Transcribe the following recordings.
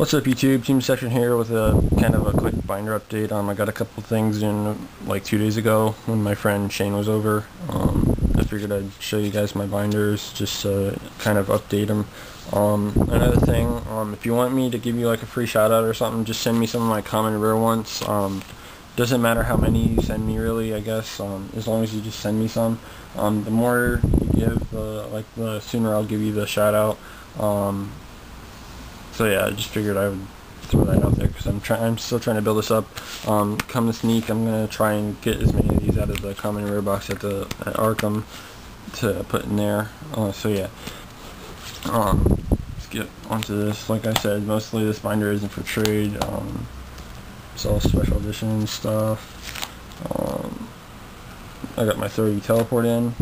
What's up YouTube, Team Deception here with a kind of a quick binder update. Um, I got a couple things in like two days ago when my friend Shane was over. Um, I figured I'd show you guys my binders, just uh, kind of update them. Um, another thing, um, if you want me to give you like a free shout out or something, just send me some of my common rare ones. Um, doesn't matter how many you send me really, I guess, um, as long as you just send me some. Um, the more you give, uh, like the sooner I'll give you the shout out. Um, so yeah, I just figured I would throw that out there because I'm trying. I'm still trying to build this up. Um, come the sneak, I'm gonna try and get as many of these out of the common rare box at the at Arkham to put in there. Uh, so yeah. Um, let's get onto this. Like I said, mostly this binder isn't for trade. Um, it's all special edition stuff. Um, I got my 30 teleport in.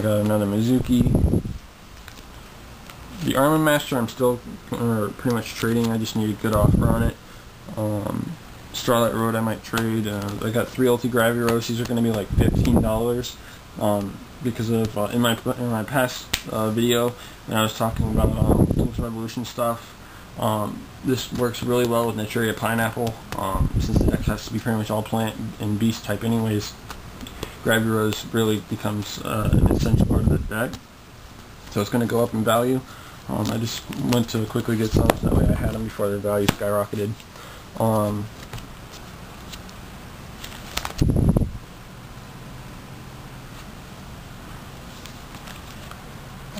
I got another Mezuki. The Armor Master I'm still uh, pretty much trading. I just need a good offer on it. Um, Starlight Road I might trade. Uh, I got three Ulti Gravity Roads. These are going to be like $15 um, because of uh, in my in my past uh, video when I was talking about um, Revolution stuff. Um, this works really well with Naturia Pineapple um, since the has to be pretty much all plant and beast type anyways. Gravity Rose really becomes uh, an essential part of the deck. So it's going to go up in value. Um, I just went to quickly get some, so that way I had them before their value skyrocketed. Um,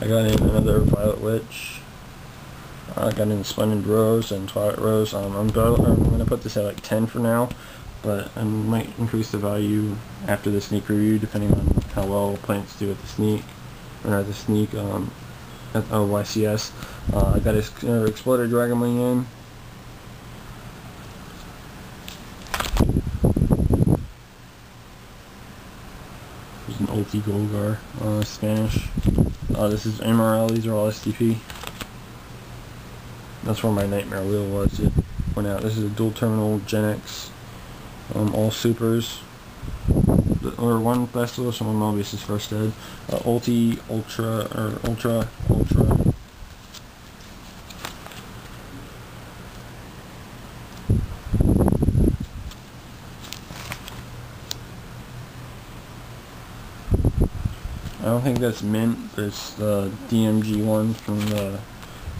I got in another Violet Witch. I got in Splendid Rose and Twilight Rose. Um, I'm, I'm going to put this at like 10 for now but I might increase the value after the sneak review depending on how well plants do at the sneak or at the sneak um, at OYCS. Uh, I got a uh, Exploder Dragonwing in. There's an Ulti Golgar, uh, Spanish. Uh, this is MRL, these are all STP. That's where my Nightmare Wheel was. It went out. This is a duel terminal Gen X um, all supers, or one Basilisk and one Mobius is first dead. Uh, ulti, Ultra, or Ultra, Ultra. I don't think that's mint, it's the DMG one from the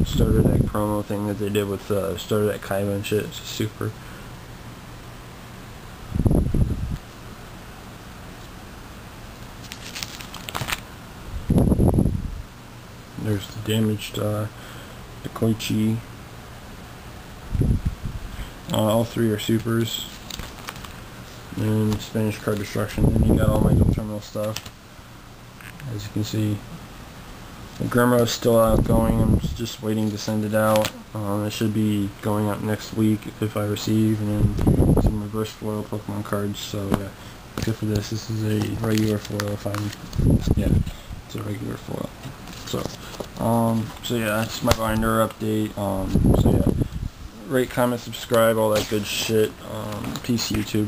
starter deck promo thing that they did with uh, starter deck Kaiba and shit. It's super. There's the damaged uh, the Koichi. Uh, all three are supers. And Spanish card destruction. And you got all my duel terminal stuff. As you can see, the Grima is still outgoing. I'm just waiting to send it out. Um, it should be going out next week if I receive, and then some reverse foil Pokemon cards. So yeah, except for this, this is a regular foil. If I'm yeah, it's a regular foil. So, um, so yeah, that's my binder update. Um, so yeah, rate, comment, subscribe, all that good shit. Um, peace, YouTube.